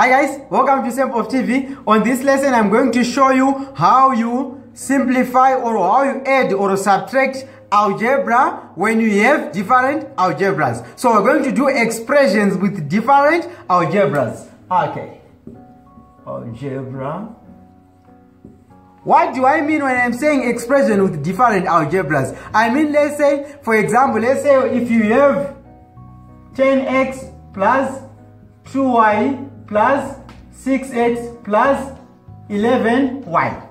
Hi guys, welcome to Sir Mpofu TV. On this lesson, I'm going to show you how you simplify or how you add or subtract algebra when you have different algebras. So we're going to do expressions with different algebras. Okay. Algebra. What do I mean when I'm saying expression with different algebras? I mean, let's say, for example, let's say if you have 10x plus 2y plus 6x plus 11y.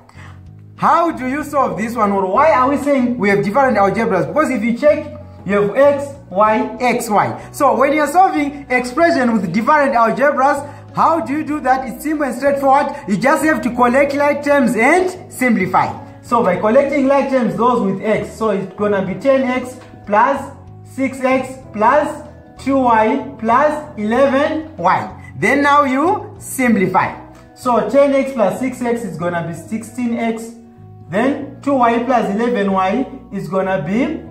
How do you solve this one? Or why are we saying we have different algebras? Because if you check, you have x, y, x, y. So when you're solving expression with different algebras, how do you do that? It's simple and straightforward. You just have to collect like terms and simplify. So by collecting like terms, those with x, so it's gonna be 10x plus 6x plus 2y plus 11y. Then now you simplify. So 10x plus 6x is gonna be 16x. Then 2y plus 11y is gonna be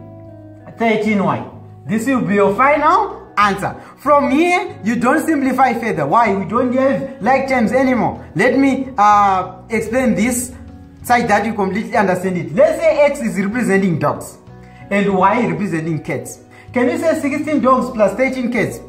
13y. This will be your final answer. From here, you don't simplify further. Why? We don't have like terms anymore. Let me uh, explain this such that you completely understand it. Let's say x is representing dogs and y representing cats. Can you say 16 dogs plus 13 cats?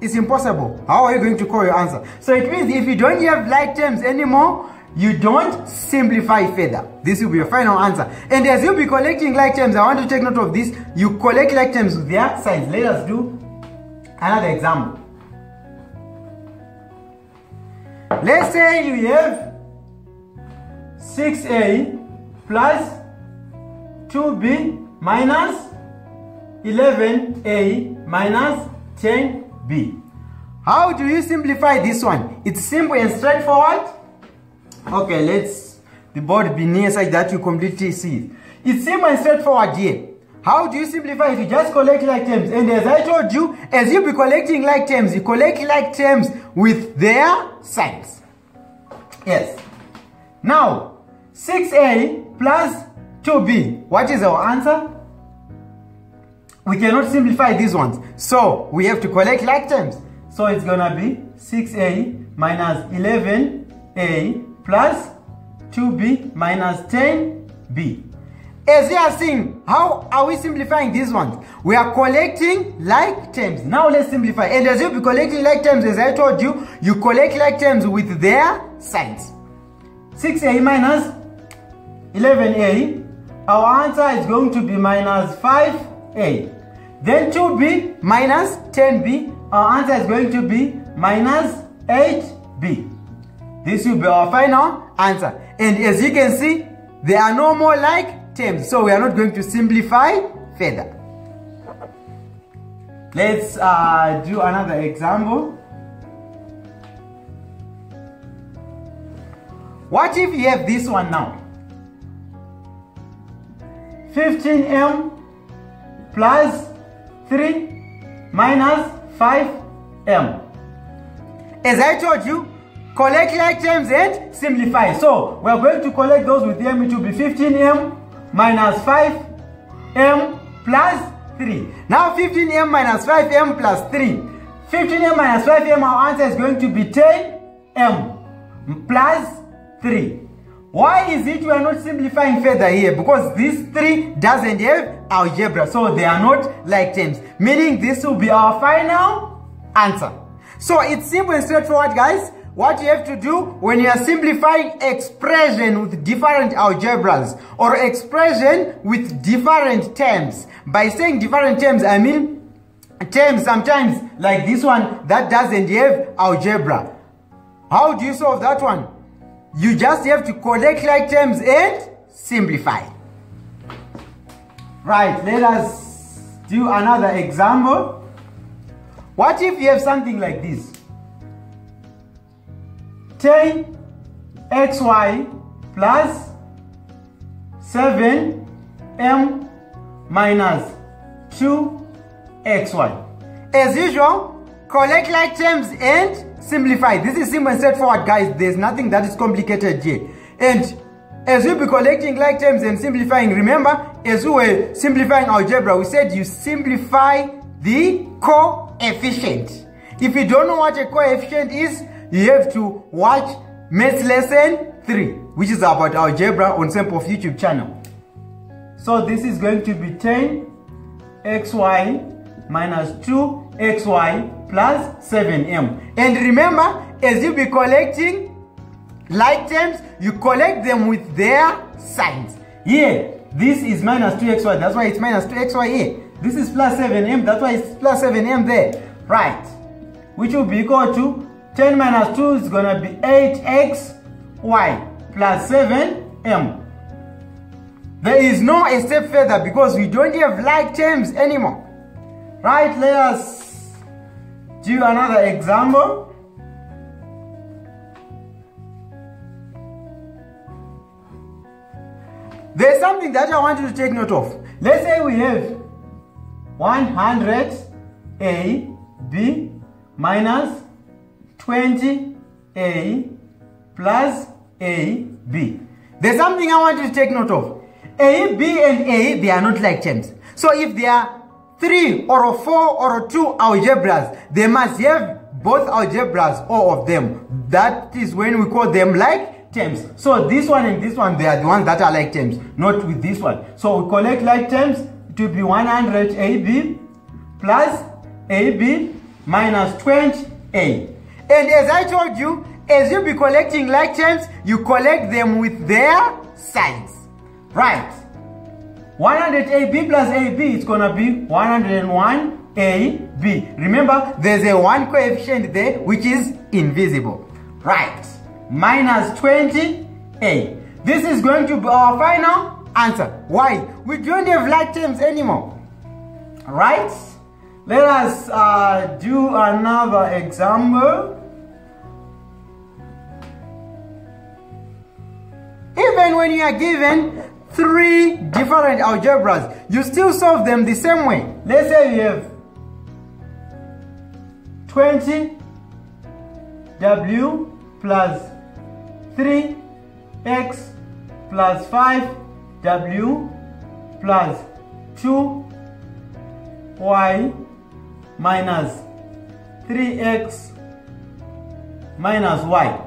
It's impossible. How are you going to call your answer? So it means if you don't have like terms anymore, you don't simplify further. This will be your final answer. And as you'll be collecting like terms, I want to take note of this. You collect like terms with their signs. Let us do another example. Let's say you have 6a plus 2b minus 11a minus 10b. How do you simplify this one? It's simple and straightforward. Okay, let's the board be near such that you completely see it. It's simple and straightforward here. How do you simplify it? You just collect like terms. And as I told you, as you be collecting like terms, you collect like terms with their signs. Yes. Now, 6a plus 2b. What is our answer? We cannot simplify these ones. So, we have to collect like terms. So, it's to be 6a minus 11a plus 2b minus 10b. As you are seeing, how are we simplifying these ones? We are collecting like terms. Now let's simplify. And as you be collecting like terms, as I told you, you collect like terms with their signs. 6a minus 11a. Our answer is going to be minus 5a. Then 2b minus 10b. Our answer is going to be minus 8b. This will be our final answer. And as you can see, there are no more like terms. So we are not going to simplify further. Let's uh, do another example. What if you have this one now? 15m plus 3 minus 5m. As I told you, collect like terms and simplify. So we are going to collect those with m. It will be 15m minus 5m plus 3. Now 15m minus 5m plus 3. 15m minus 5m, our answer is going to be 10m plus 3. Why is it we are not simplifying further here? Because this 3 doesn't have algebra, so they are not like terms. Meaning this will be our final answer. So it's simple and straightforward, guys. What you have to do when you are simplifying expression with different algebras or expression with different terms. By saying different terms, I mean terms sometimes like this one that doesn't have algebra. How do you solve that one? You just have to collect like terms and simplify. Right, let us do another example. What if you have something like this? 10 xy plus 7m minus 2xy. As usual, collect like terms and simplify. This is simple and straightforward, guys. There's nothing that is complicated here. And as you be collecting like terms and simplifying, remember, as we were simplifying algebra, we said you simplify the coefficient. If you don't know what a coefficient is, you have to watch maths lesson 3, which is about algebra on Sir Mpofu YouTube channel. So this is going to be 10 xy minus 2xy plus 7m. And remember, as you be collecting like terms, you collect them with their signs. Here, this is minus 2xy, that's why it's minus 2xy here. This is plus 7m, that's why it's plus 7m there. Right. Which will be equal to 10 minus 2 is going to be 8xy plus 7m. There is no a step further because we don't have like terms anymore. Right, let us do you another example. There's something that I want you to take note of. Let's say we have 100 A B minus 20 A plus A B. There's something I want you to take note of. A, B, and A, they are not like terms. So if they are three or four or two algebras, they must have both algebras, all of them. That is when we call them like terms. So this one and this one, they are the ones that are like terms, not with this one. So we collect like terms, will be 100 AB plus AB minus 20A. And as I told you, as you be collecting like terms, you collect them with their signs. Right. 100AB plus AB is going to be 101AB. Remember, there's a 1 coefficient there which is invisible. Right. Minus 20A. This is going to be our final answer. Why? We don't have like terms anymore. Right? Let us uh, do another example. Even when you are given three different algebras, you still solve them the same way. Let's say you have 20 W plus 3x plus 5 W plus 2 y minus 3x minus y.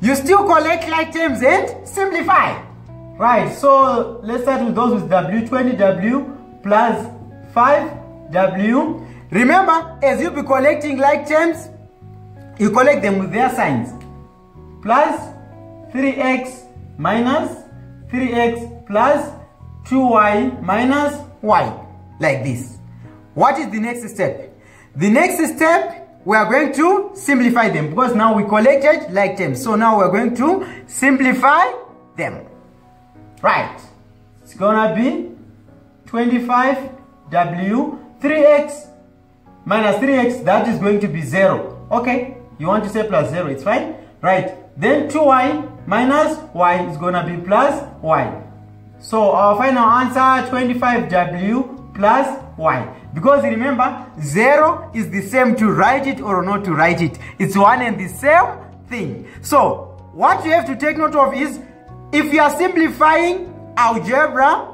You still collect like terms and simplify. Right, so let's start with those with W, 20W plus 5W. Remember, as you be collecting like terms, you collect them with their signs. Plus 3x minus 3x plus 2y minus y. Like this. What is the next step? The next step, we are going to simplify them because now we collected like terms. So now we're going to simplify them. Right. It's gonna be 25W 3x minus 3x, that is going to be 0. Okay, you want to say plus 0, it's fine. Right, then 2y minus y is gonna be plus y. So our final answer 25W plus y. Because remember, 0 is the same to write it or not to write it. It's one and the same thing. So what you have to take note of is if you are simplifying algebra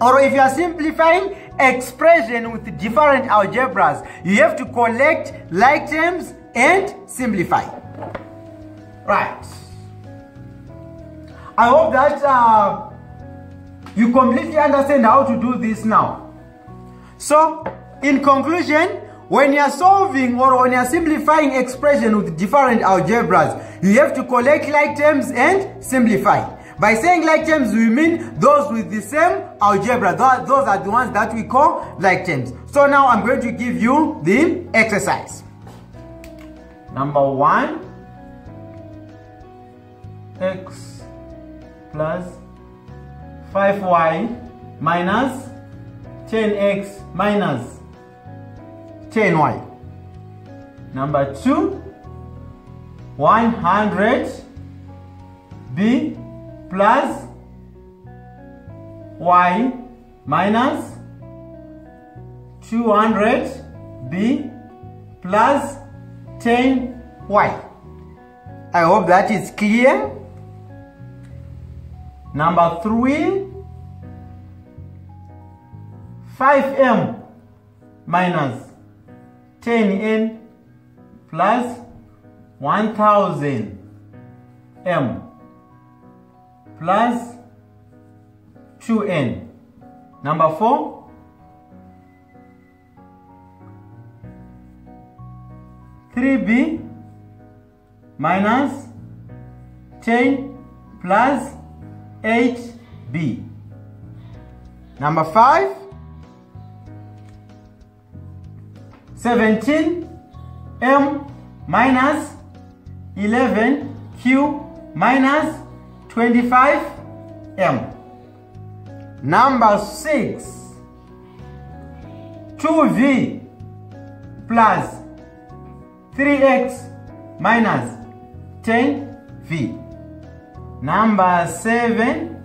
or if you are simplifying expression with different algebras, you have to collect like terms and simplify. Right. I hope that uh, you completely understand how to do this now. So, in conclusion, when you are solving or when you are simplifying expression with different algebras, you have to collect like terms and simplify. By saying like terms, we mean those with the same algebra. Those are the ones that we call like terms. So now I'm going to give you the exercise. Number one, x plus 5y minus 10x minus 10y. Number two, 100 b plus y minus 200b plus 10y. I hope that is clear. Number 3, 5m minus 10n plus 1000 m plus 2n. Number 4, Three B minus ten plus eight B. Number five, seventeen M minus eleven Q minus twenty-five M. Number six, two V plus 3x minus 10v. Number 7,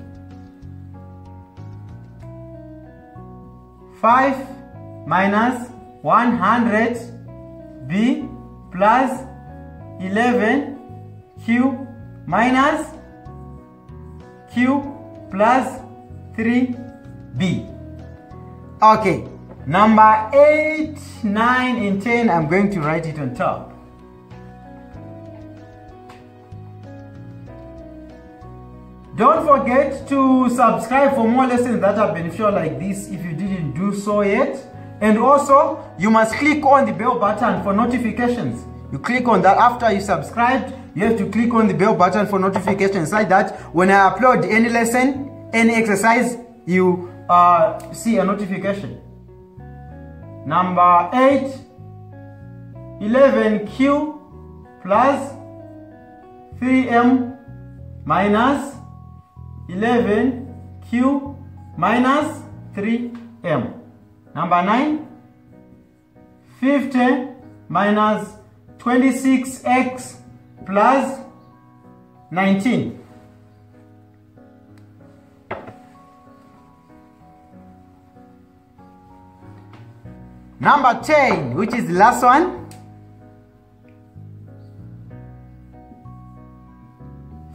5 minus 100b plus 11q minus q plus 3b. Okay. Number 8, 9, and 10, I'm going to write it on top. Don't forget to subscribe for more lessons that are beneficial like this if you didn't do so yet. And also, you must click on the bell button for notifications. You click on that after you subscribed, you have to click on the bell button for notifications like that when I upload any lesson, any exercise, you uh, see a notification. Number 8, 11q plus 3m minus 11q minus 3m. Number 9, 50 minus 26x plus 19. Number 10, which is the last one.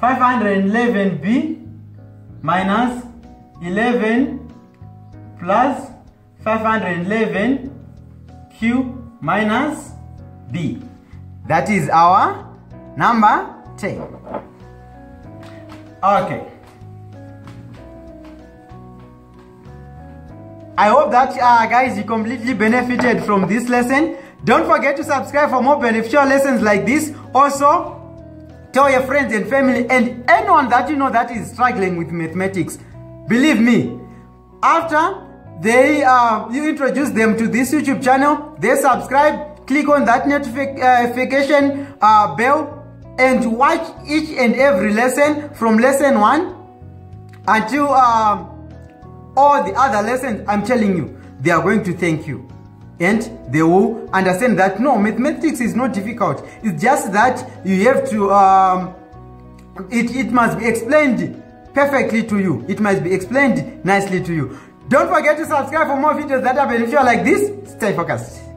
511b minus 11 plus 511 q minus b. That is our number 10. Okay. I hope that uh, guys you completely benefited from this lesson. Don't forget to subscribe for more beneficial lessons like this. Also, tell your friends and family and anyone that you know that is struggling with mathematics. Believe me, after they uh, you introduce them to this YouTube channel, they subscribe, click on that notification uh, bell and watch each and every lesson from lesson 1 until uh, all the other lessons, I'm telling you, they are going to thank you. And they will understand that no, mathematics is not difficult. It's just that you have to, um, it, it must be explained perfectly to you. It must be explained nicely to you. Don't forget to subscribe for more videos that are beneficial like this. Stay focused.